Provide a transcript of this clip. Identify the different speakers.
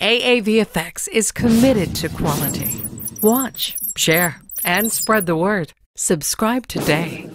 Speaker 1: AAVFX is committed to quality. Watch, share, and spread the word. Subscribe today.